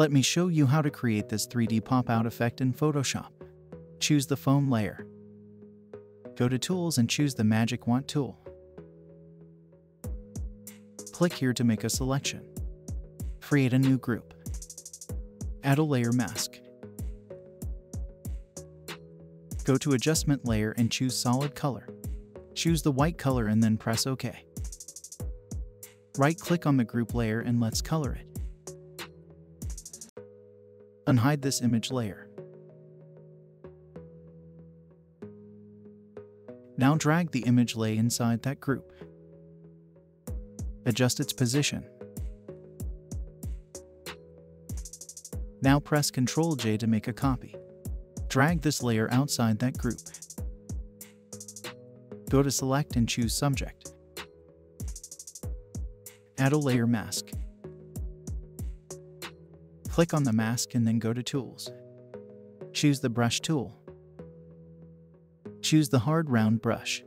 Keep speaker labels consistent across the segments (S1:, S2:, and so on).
S1: Let me show you how to create this 3D pop-out effect in Photoshop. Choose the foam layer. Go to Tools and choose the Magic Wand tool. Click here to make a selection. Create a new group. Add a layer mask. Go to Adjustment Layer and choose Solid Color. Choose the white color and then press OK. Right-click on the group layer and let's color it. Unhide this image layer. Now drag the image lay inside that group. Adjust its position. Now press Ctrl J to make a copy. Drag this layer outside that group. Go to Select and choose Subject. Add a layer mask. Click on the mask and then go to Tools. Choose the Brush tool. Choose the hard round brush.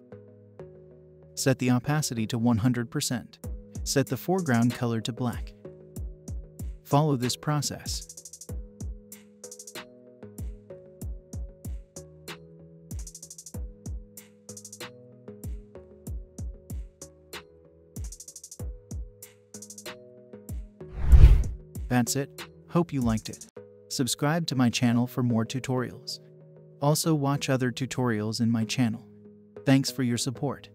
S1: Set the opacity to 100%. Set the foreground color to black. Follow this process. That's it. Hope you liked it. Subscribe to my channel for more tutorials. Also watch other tutorials in my channel. Thanks for your support.